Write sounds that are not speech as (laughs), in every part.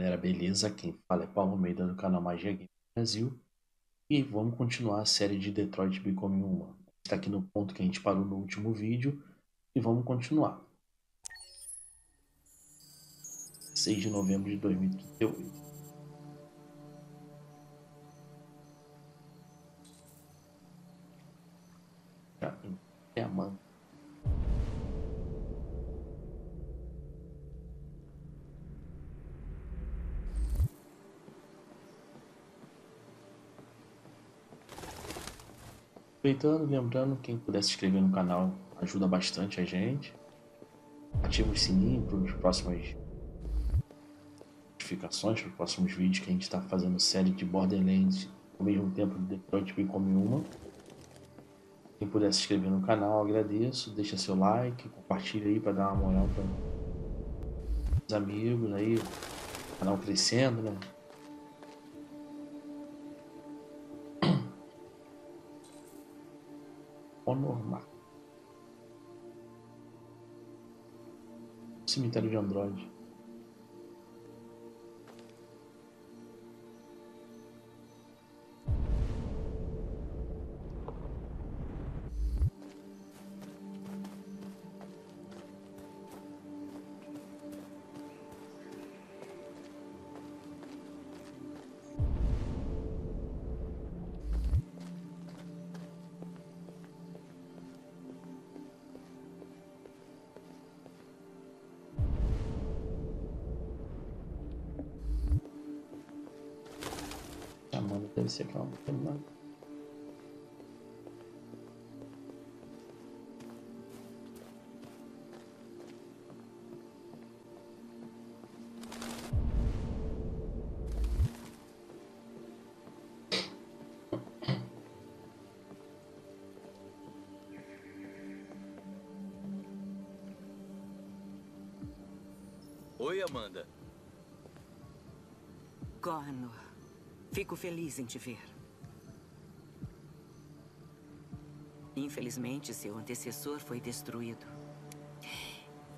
galera, beleza? Quem fala é Paulo Almeida do canal Magia Game Brasil e vamos continuar a série de Detroit Become Human. Está aqui no ponto que a gente parou no último vídeo e vamos continuar. 6 de novembro de 2038. É a mano. Aproveitando, lembrando, quem puder se inscrever no canal ajuda bastante a gente. Ativa o sininho para os próximas notificações, para os próximos vídeos que a gente está fazendo série de Borderlands ao mesmo tempo de Detroit Become Uma. Quem puder se inscrever no canal, agradeço. Deixa seu like, compartilha aí para dar uma moral para os amigos aí, o canal crescendo, né? Normal. Cemitério de Android. Oi, Amanda. Connor. Fico feliz em te ver. Infelizmente, seu antecessor foi destruído.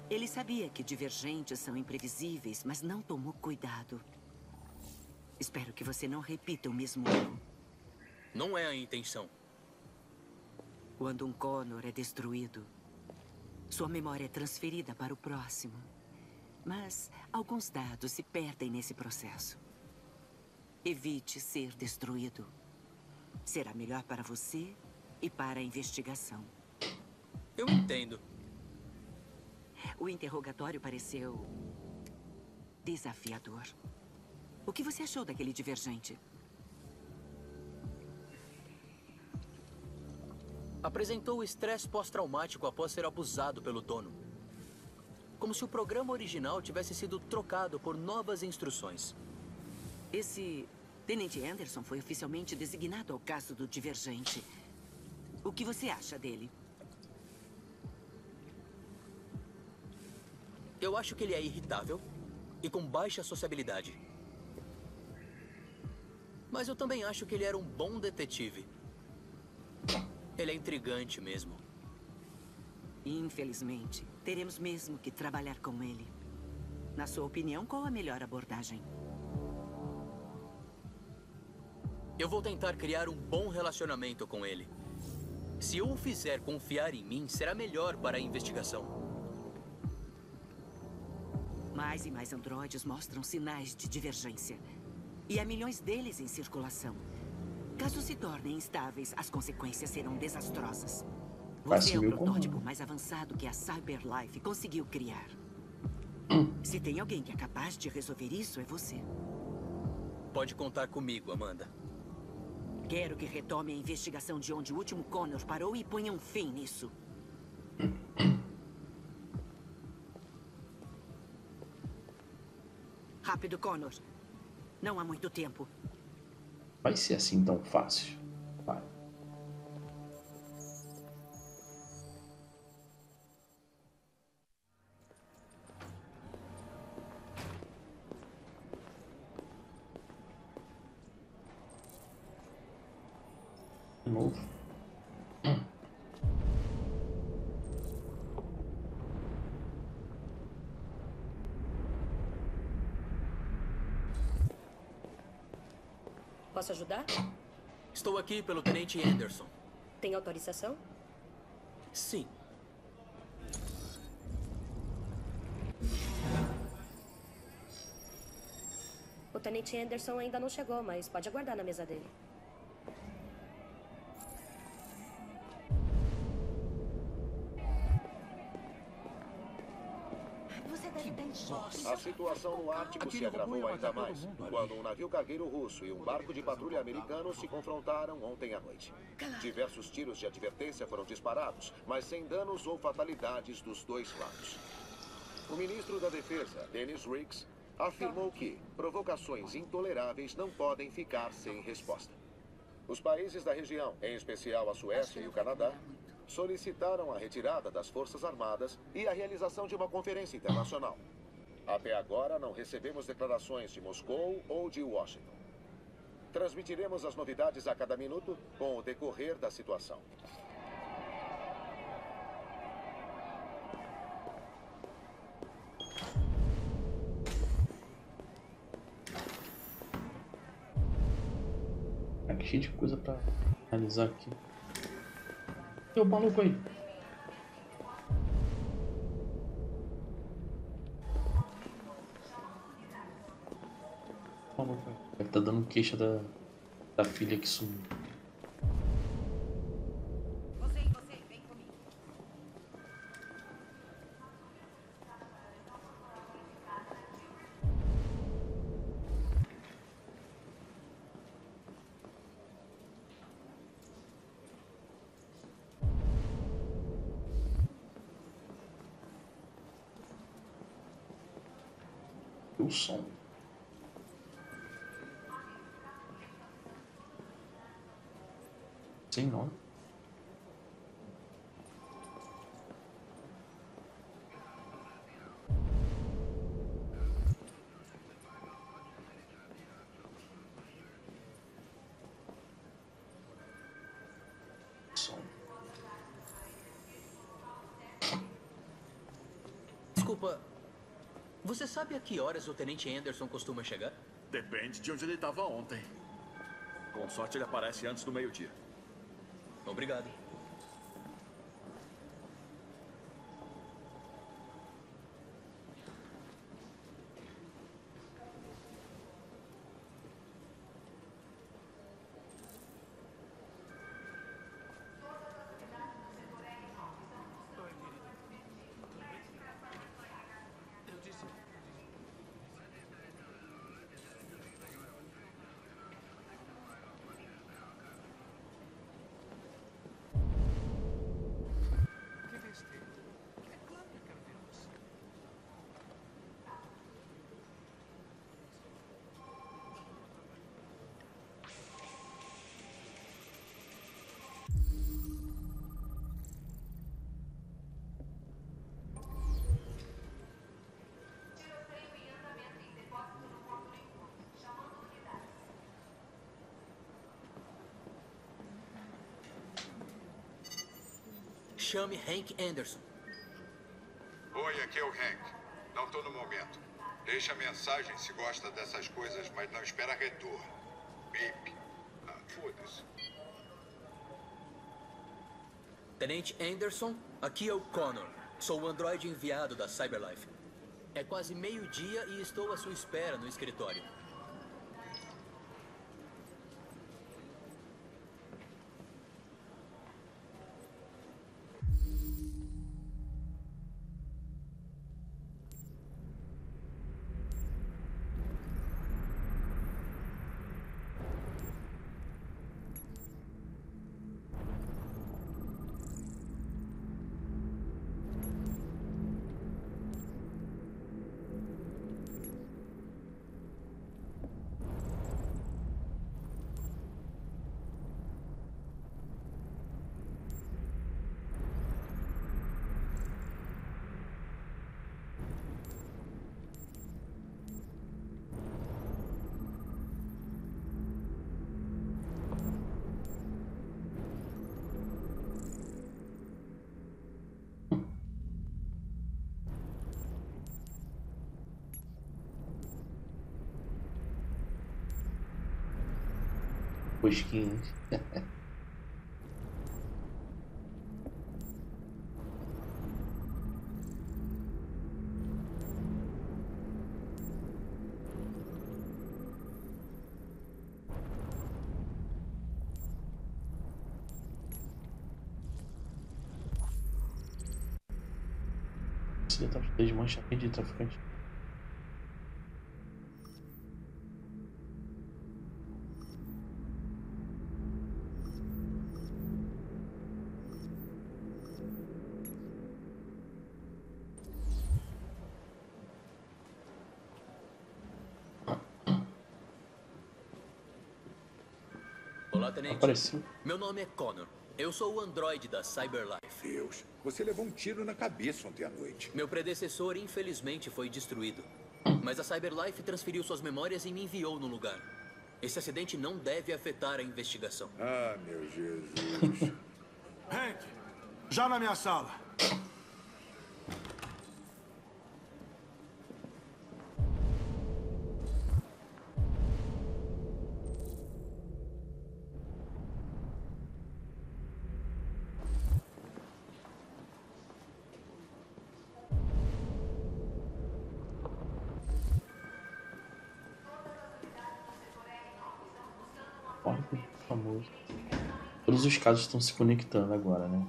Ele sabia que divergentes são imprevisíveis, mas não tomou cuidado. Espero que você não repita o mesmo erro. Não é a intenção. Quando um Connor é destruído, sua memória é transferida para o próximo. Mas alguns dados se perdem nesse processo. Evite ser destruído. Será melhor para você e para a investigação. Eu entendo. O interrogatório pareceu... desafiador. O que você achou daquele divergente? Apresentou estresse pós-traumático após ser abusado pelo dono. Como se o programa original tivesse sido trocado por novas instruções. Esse Tenente Anderson foi oficialmente designado ao caso do Divergente. O que você acha dele? Eu acho que ele é irritável e com baixa sociabilidade. Mas eu também acho que ele era um bom detetive. Ele é intrigante mesmo. Infelizmente, teremos mesmo que trabalhar com ele. Na sua opinião, qual a melhor abordagem? Eu vou tentar criar um bom relacionamento com ele. Se eu o fizer confiar em mim, será melhor para a investigação. Mais e mais androides mostram sinais de divergência. E há milhões deles em circulação. Caso se tornem instáveis, as consequências serão desastrosas. Você é o protótipo mais avançado que a Cyberlife conseguiu criar. Se tem alguém que é capaz de resolver isso, é você. Pode contar comigo, Amanda. Quero que retome a investigação de onde o último Connor parou e ponha um fim nisso. Rápido, Connor. Não há muito tempo. Vai ser assim tão fácil. Posso ajudar? Estou aqui pelo Tenente Anderson. Tem autorização? Sim. O Tenente Anderson ainda não chegou, mas pode aguardar na mesa dele. Situação no Ártico se agravou ainda mais quando um navio cargueiro russo e um barco de patrulha americano se confrontaram ontem à noite. Diversos tiros de advertência foram disparados, mas sem danos ou fatalidades dos dois lados. O ministro da Defesa, Dennis Riggs, afirmou que provocações intoleráveis não podem ficar sem resposta. Os países da região, em especial a Suécia e o Canadá, solicitaram a retirada das Forças Armadas e a realização de uma conferência internacional. Até agora, não recebemos declarações de Moscou ou de Washington. Transmitiremos as novidades a cada minuto com o decorrer da situação. Aqui cheio de coisa pra analisar aqui. E o maluco aí? Ele tá dando queixa da, da filha que sumiu. Sabe a que horas o Tenente Anderson costuma chegar? Depende de onde ele estava ontem. Com sorte, ele aparece antes do meio-dia. Obrigado. Chame Hank Anderson. Oi, aqui é o Hank. Não tô no momento. Deixa mensagem se gosta dessas coisas, mas não espera retorno. Bip. Ah, foda-se. Tenente Anderson, aqui é o Connor. Sou o androide enviado da Cyberlife. É quase meio-dia e estou à sua espera no escritório. Rosquinhas. desmanchamento de traficante. Tenente. Apareceu. Meu nome é Connor. Eu sou o androide da Cyberlife. Deus, você levou um tiro na cabeça ontem à noite. Meu predecessor, infelizmente, foi destruído. Mas a Cyberlife transferiu suas memórias e me enviou no lugar. Esse acidente não deve afetar a investigação. Ah, meu Jesus. (laughs) Hank, já na minha sala. Famoso. Todos os casos estão se conectando agora, né?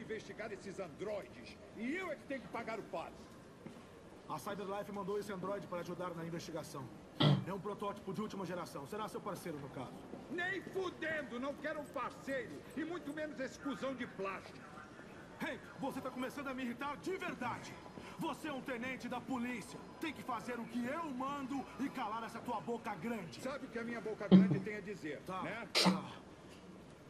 Investigar esses androides. E eu é que tenho que pagar o passe. A Cyberlife mandou esse androide para ajudar na investigação. É um protótipo de última geração. Será seu parceiro, no caso. Nem fudendo! Não quero um parceiro. E muito menos esse cuzão de plástico. Hank, você está começando a me irritar de verdade. Você é um tenente da polícia. Tem que fazer o que eu mando e calar essa tua boca grande. Sabe o que a minha boca grande tem a dizer, tá, né? Tá.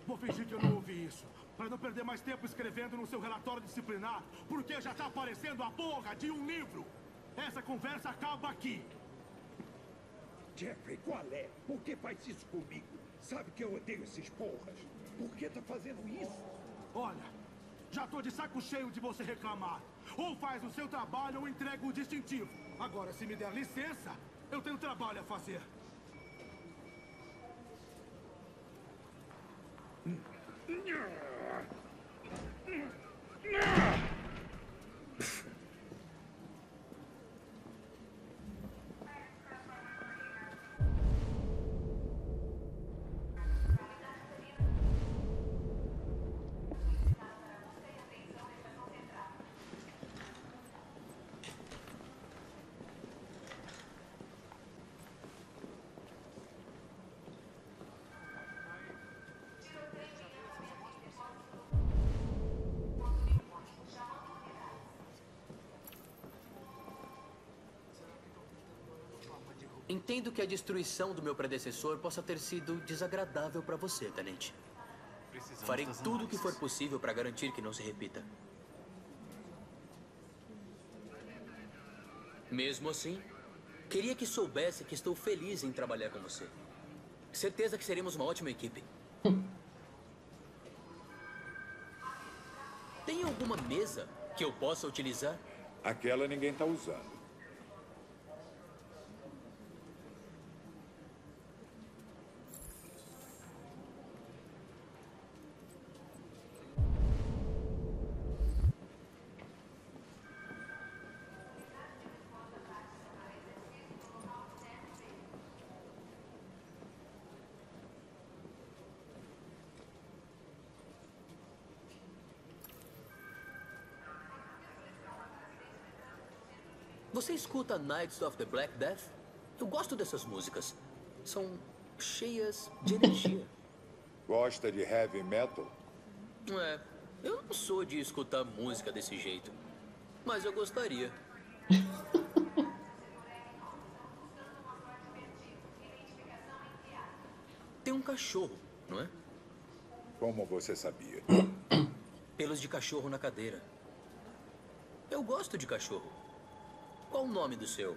Vou fingir que eu não ouvi isso. Para não perder mais tempo escrevendo no seu relatório disciplinar, porque já está aparecendo a porra de um livro. Essa conversa acaba aqui. Jeffrey, qual é? Por que faz isso comigo? Sabe que eu odeio esses porras. Por que tá fazendo isso? Olha, já tô de saco cheio de você reclamar. Ou faz o seu trabalho ou entrega o distintivo. Agora, se me der licença, eu tenho trabalho a fazer. No! No! Entendo que a destruição do meu predecessor possa ter sido desagradável para você, Tenente. Farei tudo o que for possível para garantir que não se repita. Mesmo assim, queria que soubesse que estou feliz em trabalhar com você. Certeza que seremos uma ótima equipe. Tem alguma mesa que eu possa utilizar? Aquela ninguém está usando. Você escuta Knights of the Black Death? Eu gosto dessas músicas. São cheias de energia. (laughs) Gosta de heavy metal? É, eu não sou de escutar música desse jeito. Mas eu gostaria. (laughs) Tem um cachorro, não é? Como você sabia? Pelos de cachorro na cadeira. Eu gosto de cachorro. Qual o nome do seu?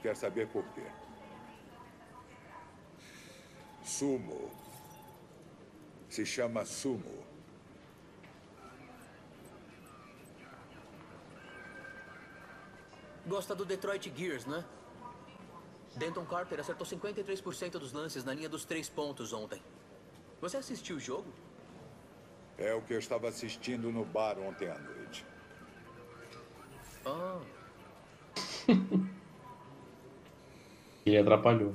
Quer saber por quê? Sumo. Se chama Sumo. Gosta do Detroit Gears, né? Denton Carter acertou 53% dos lances na linha dos três pontos ontem. Você assistiu o jogo? É o que eu estava assistindo no bar ontem à noite. Ah. (laughs) Ele atrapalhou.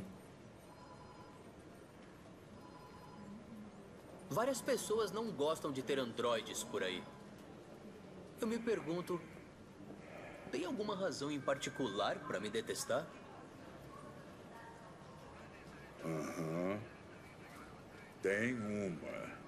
Várias pessoas não gostam de ter androides por aí. Eu me pergunto, tem alguma razão em particular para me detestar? Aham. Tem uma.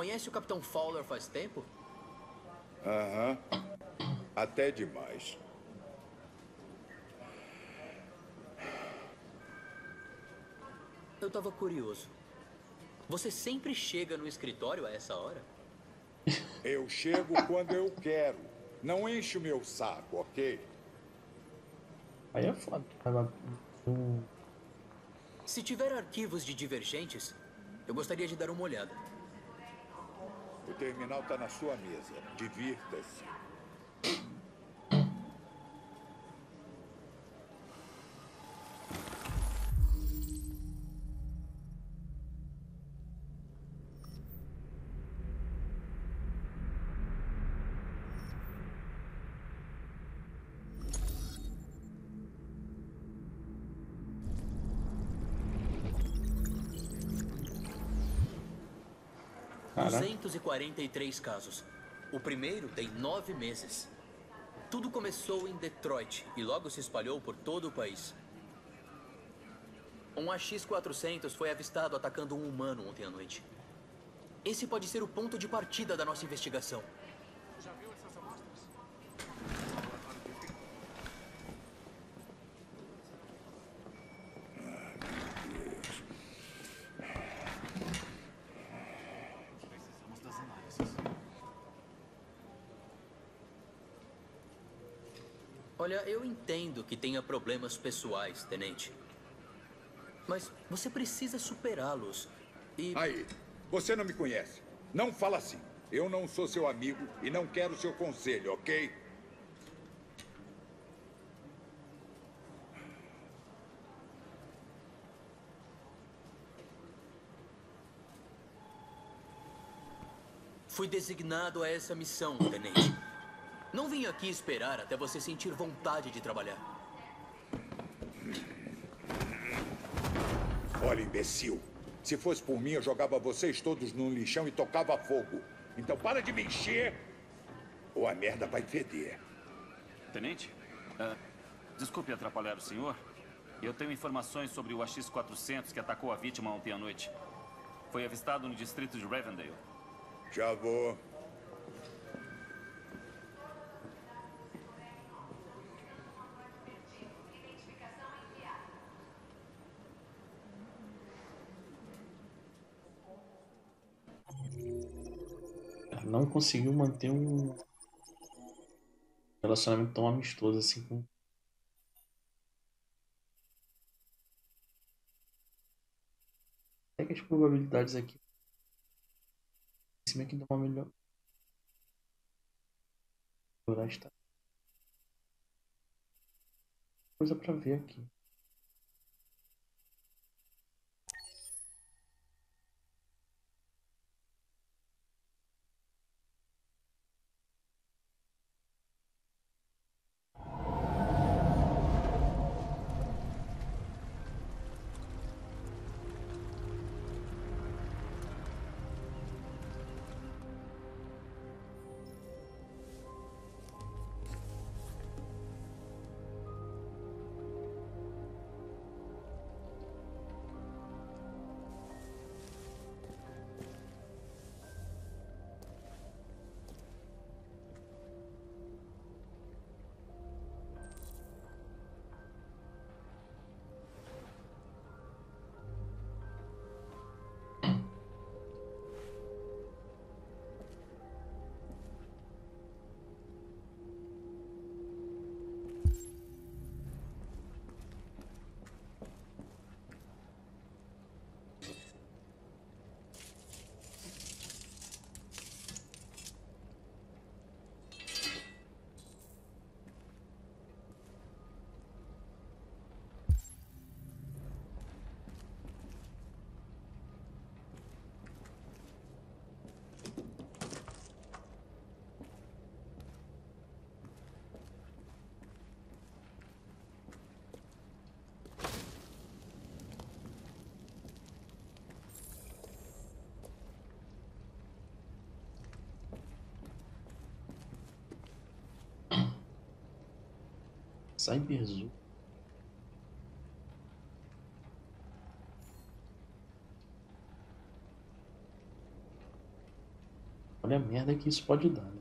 Conhece o Capitão Fowler faz tempo? Aham. Até demais. Eu tava curioso. Você sempre chega no escritório a essa hora? (laughs) Eu chego quando eu quero. Não enche o meu saco, ok? Aí é foda. Se tiver arquivos de divergentes, eu gostaria de dar uma olhada. O terminal está na sua mesa. Divirta-se. Caraca. 243 casos. O primeiro tem nove meses. Tudo começou em Detroit e logo se espalhou por todo o país. Um AX-400 foi avistado atacando um humano ontem à noite. Esse pode ser o ponto de partida da nossa investigação. Já viu essas amostras? Precisamos das análises. Olha, eu entendo que tenha problemas pessoais, tenente. Mas você precisa superá-los. E. Aí, você não me conhece. Não fala assim. Eu não sou seu amigo e não quero seu conselho, ok? Fui designado a essa missão, tenente. Não vim aqui esperar até você sentir vontade de trabalhar. Olha, imbecil. Se fosse por mim, eu jogava vocês todos num lixão e tocava fogo. Então para de me encher, ou a merda vai feder. Tenente, ah, desculpe atrapalhar o senhor. Eu tenho informações sobre o AX-400 que atacou a vítima ontem à noite. Foi avistado no distrito de Revendale. Já vou. Não conseguiu manter um relacionamento tão amistoso assim com. Pega as probabilidades aqui. Esse meio que dá uma melhor. Coisa pra ver aqui. Cyberzoo. Olha a merda que isso pode dar, né?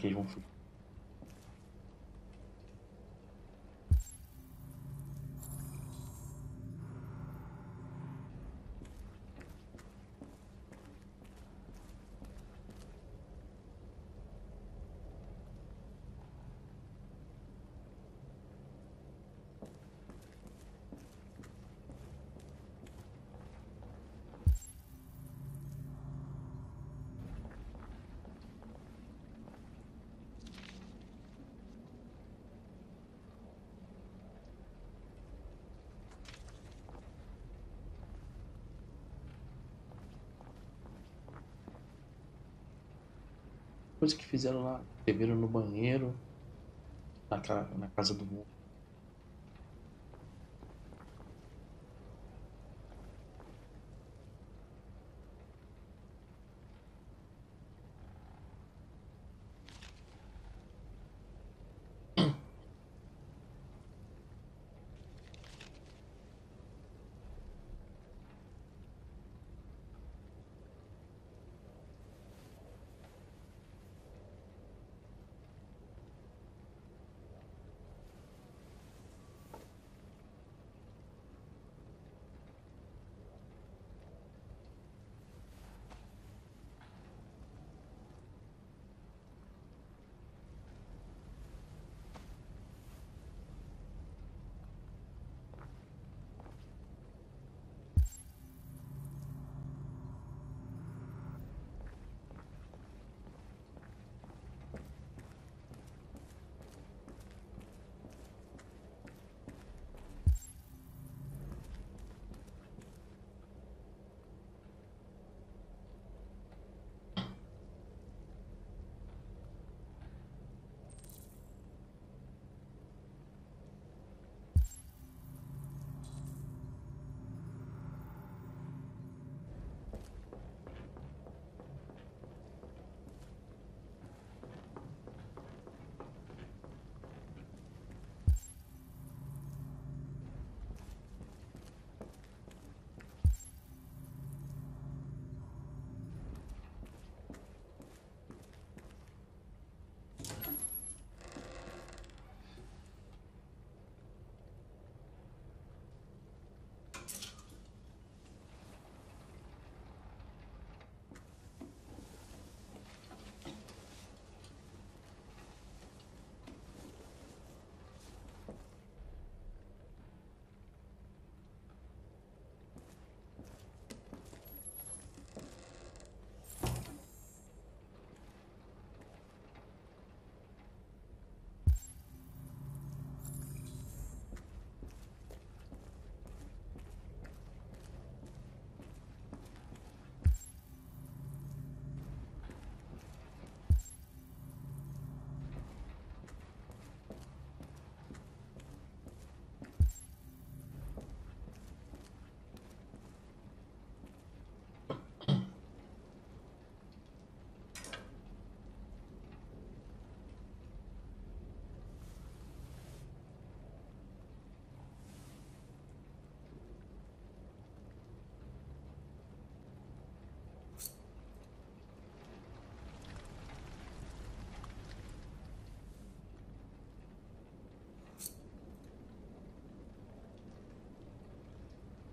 Aqui eles vão coisa que fizeram lá, beberam no banheiro, na, na casa do mundo.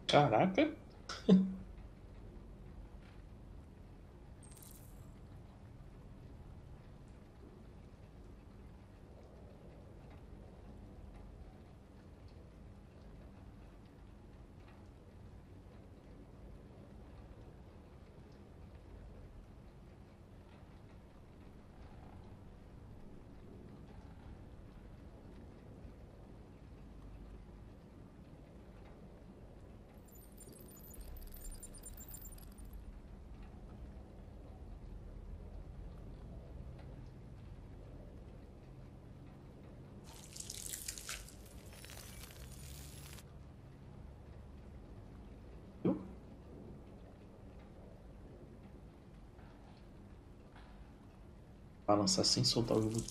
Caraca! Balançar sem soltar o jogo.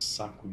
Saco.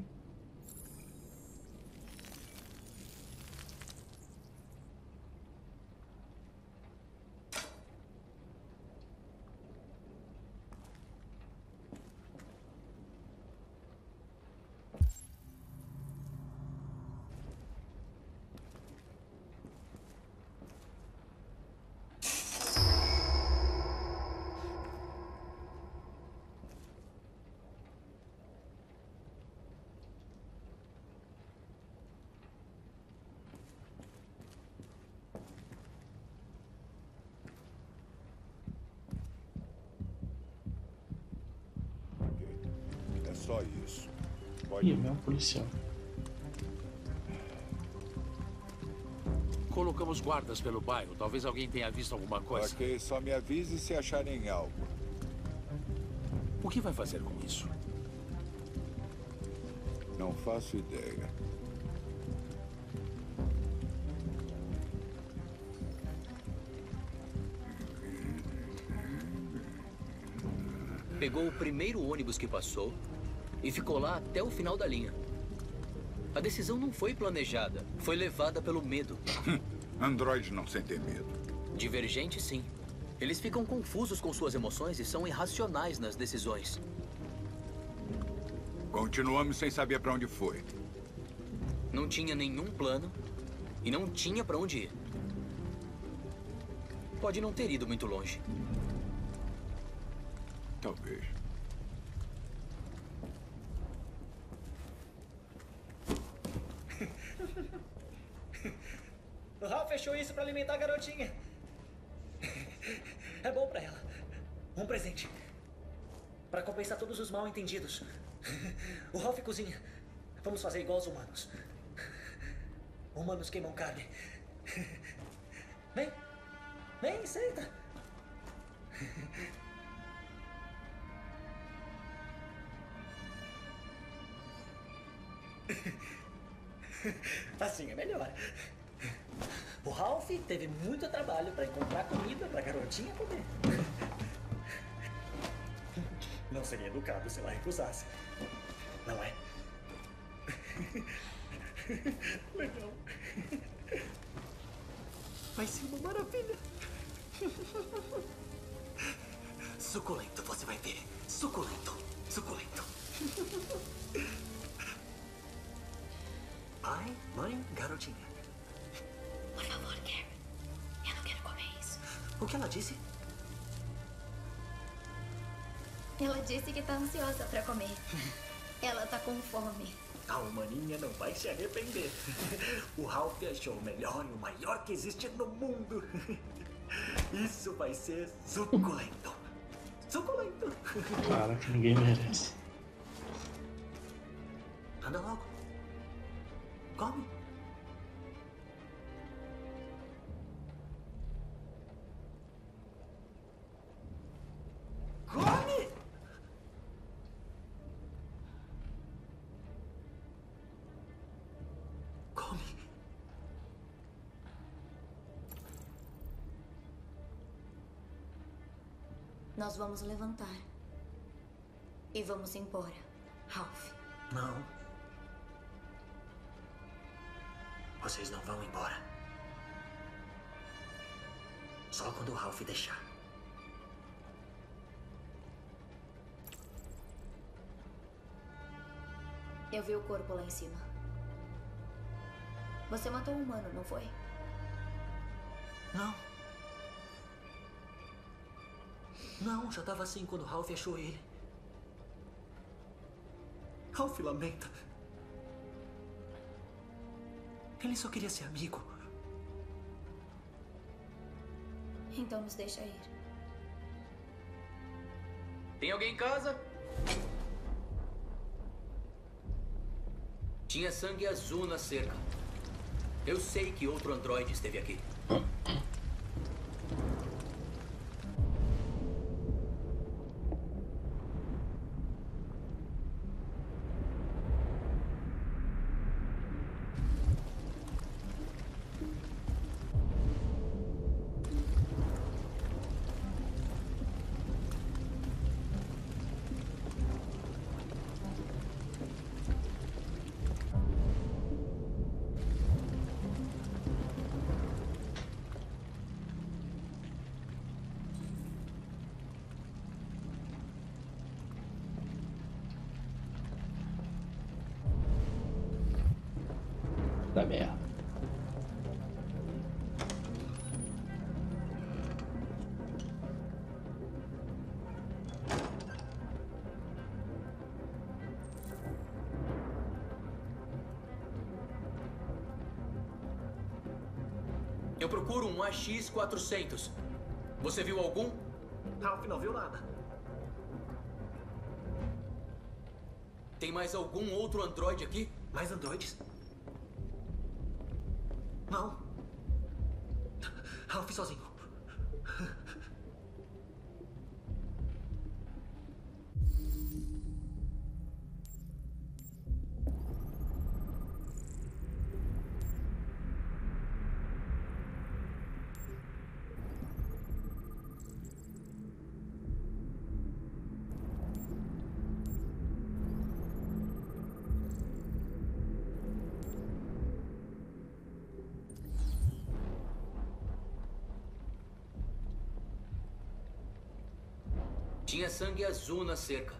Só isso. Pode... Ih, é um policial. Colocamos guardas pelo bairro. Talvez alguém tenha visto alguma coisa. Ok, só me avise se acharem algo. O que vai fazer com isso? Não faço ideia. Pegou o primeiro ônibus que passou e ficou lá até o final da linha. A decisão não foi planejada, foi levada pelo medo. (laughs) Android não sentem medo. Divergente, sim. Eles ficam confusos com suas emoções e são irracionais nas decisões. Continuamos sem saber para onde foi. Não tinha nenhum plano e não tinha para onde ir. Pode não ter ido muito longe. É bom para ela. Um presente. Para compensar todos os mal entendidos. O Ralph cozinha. Vamos fazer igual aos humanos. Humanos queimam carne. Vem. Vem, senta. Assim é melhor. O Ralph teve muito trabalho para encontrar comida para a garotinha comer. Não seria educado se ela recusasse. Não é? Legal. Vai ser uma maravilha. Suculento, você vai ver. Suculento. Suculento. Pai, mãe, garotinha. O que ela disse? Ela disse que tá ansiosa pra comer. Ela tá com fome. A humaninha não vai se arrepender. O Ralph achou o melhor e o maior que existe no mundo. Isso vai ser suculento. Suculento. Caraca, ninguém merece. Anda logo. Come! Nós vamos levantar. E vamos embora, Ralph. Não. Vocês não vão embora. Só quando o Ralph deixar. Eu vi o corpo lá em cima. Você matou um humano, não foi? Não. Não, já estava assim quando Ralph achou ele. Ralph lamenta. Ele só queria ser amigo. Então nos deixa ir. Tem alguém em casa? Tinha sangue azul na cerca. Eu sei que outro androide esteve aqui. Procuro um AX-400. Você viu algum? Ralph não viu nada. Tem mais algum outro androide aqui? Mais androides? Não. Ralph sozinho. Sangue azul na cerca.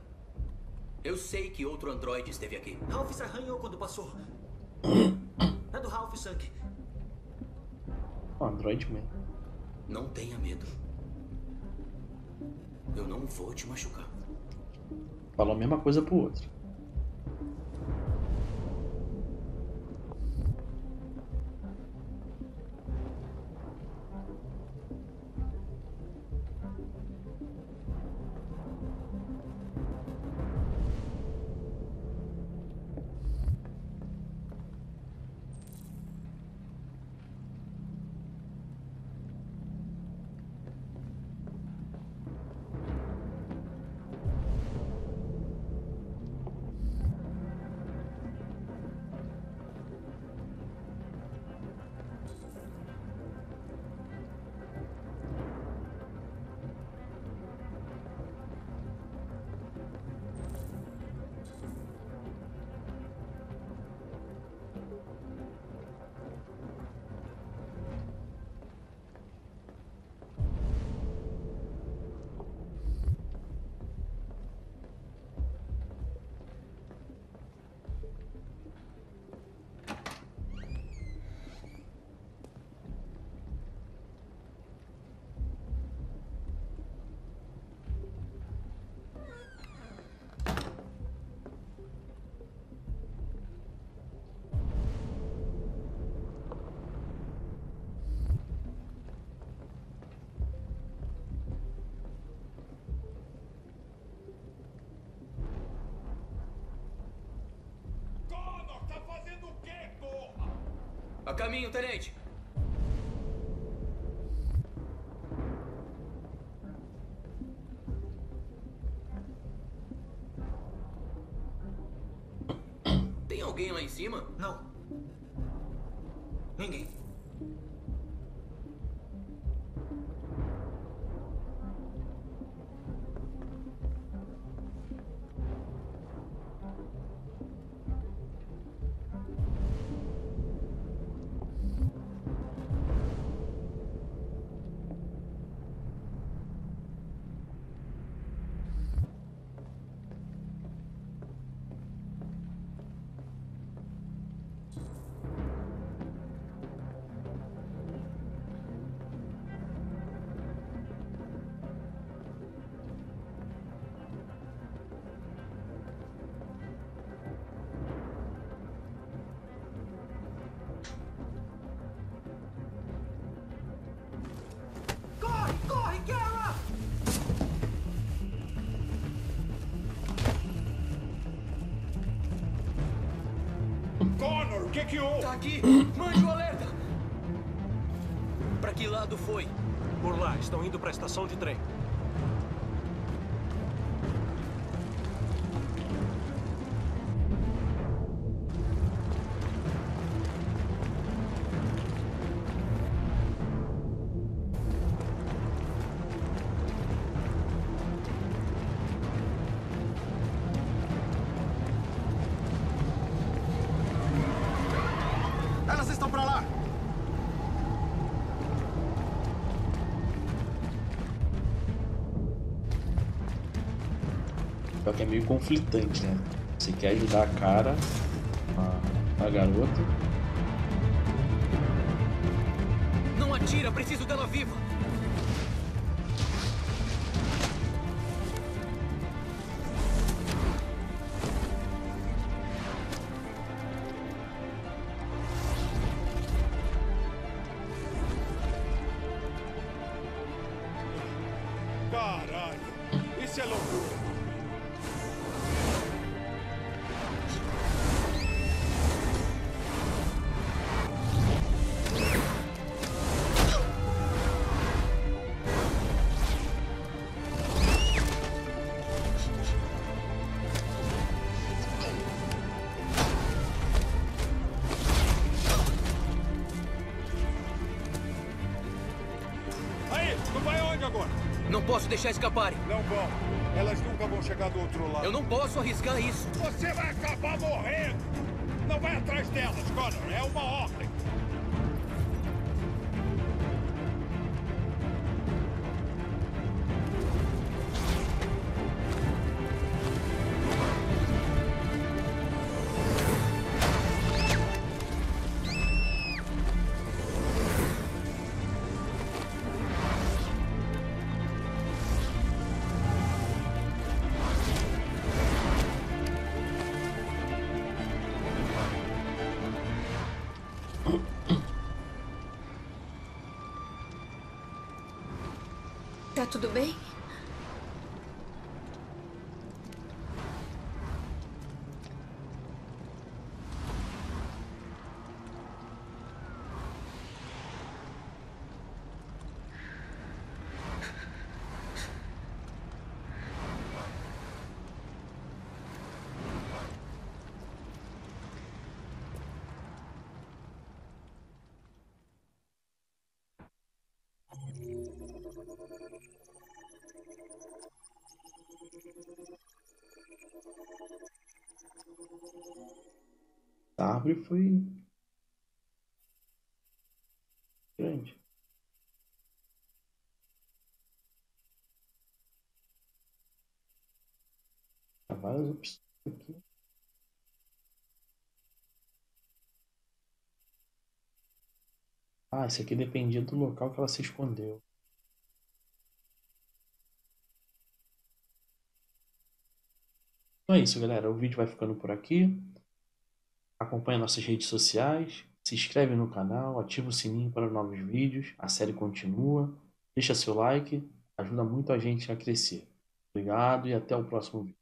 Eu sei que outro androide esteve aqui. Ralph se arranhou quando passou. É do Ralph sangue. O Android mesmo. Não tenha medo. Eu não vou te machucar. Falou a mesma coisa pro outro. Caminho, tenente. Que que houve? Tá aqui! Mande o alerta! Pra que lado foi? Por lá, estão indo para a estação de trem. meio conflitante, né? Você quer ajudar a cara, a, a garota. Não atira, preciso dela viva! Posso deixar escaparem. Não vão. Elas nunca vão chegar do outro lado. Eu não posso arriscar isso. Você vai acabar morrendo! Não vai atrás delas, Connor. É uma ordem. Árvore foi grande. Há várias opções aqui. Ah, esse aqui dependia do local que ela se escondeu. Então é isso, galera. O vídeo vai ficando por aqui. Acompanhe nossas redes sociais. Se inscreve no canal, ativa o sininho para novos vídeos. A série continua. Deixa seu like, ajuda muito a gente a crescer. Obrigado e até o próximo vídeo.